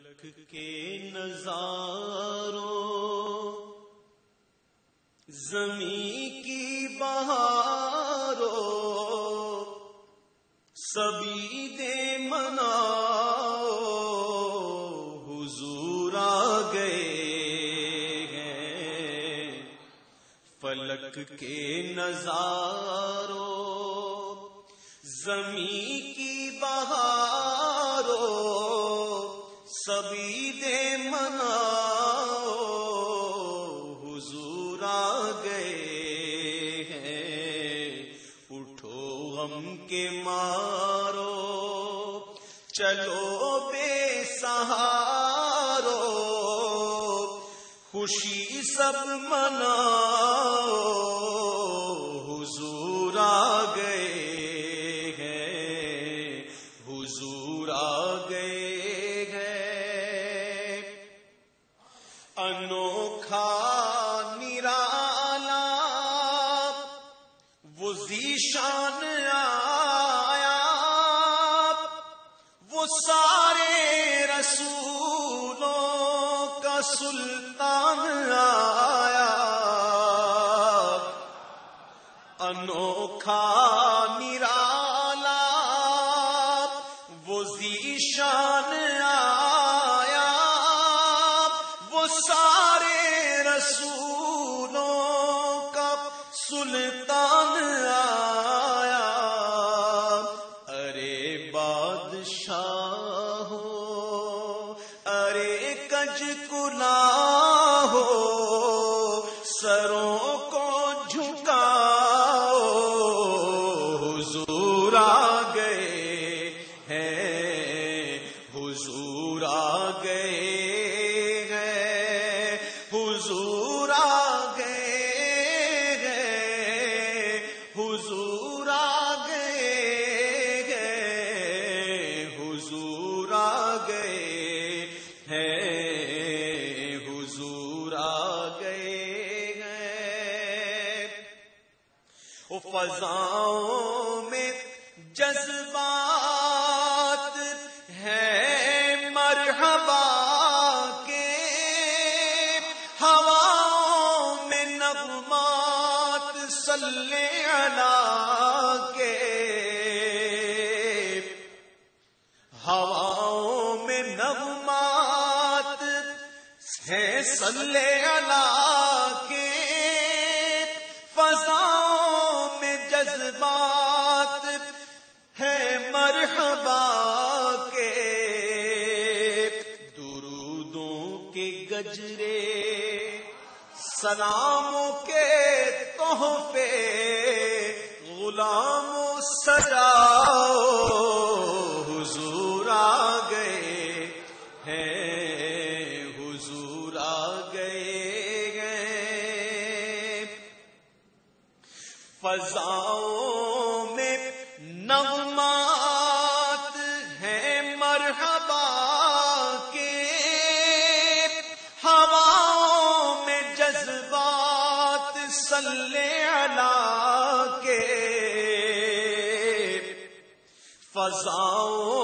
فلک کے نظاروں، زمین کی بہاروں سبھی دے منا حضور آ گئے ہیں۔ فلک کے نظاروں، زمین کی بہاروں سبھی دے منا حضور آ گئے ہیں۔ اٹھو غم کے مارو، چلو بے سہارو۔ خوشی سب منا حضور آ گئے ہیں۔ حضور وہ سارے رسولوں کا سلطان آیا۔ انوکھا نرالا وہ ذیشان آیا۔ وہ سارے رسولوں کا سلطان بادشاہ ہو، ارے کج کلا ہو، سروں کو جھکاؤ، حضور آ گئے ہیں، حضور آ گئے ہیں، حضور گئے ہیں۔ فضاؤں میں جذبات ہیں مرحبا کے۔ ہواؤں میں نغمات صلی اللہ اللہ کے فضاؤں میں جذبات ہے مرحبا کے درودوں کے گجرے سلاموں کے تحفے غلاموں سجاؤ فضاؤں میں نغمات ہیں مرحبا کے۔ ہواؤں میں جذبات سلے اللہ کے۔ فضاؤں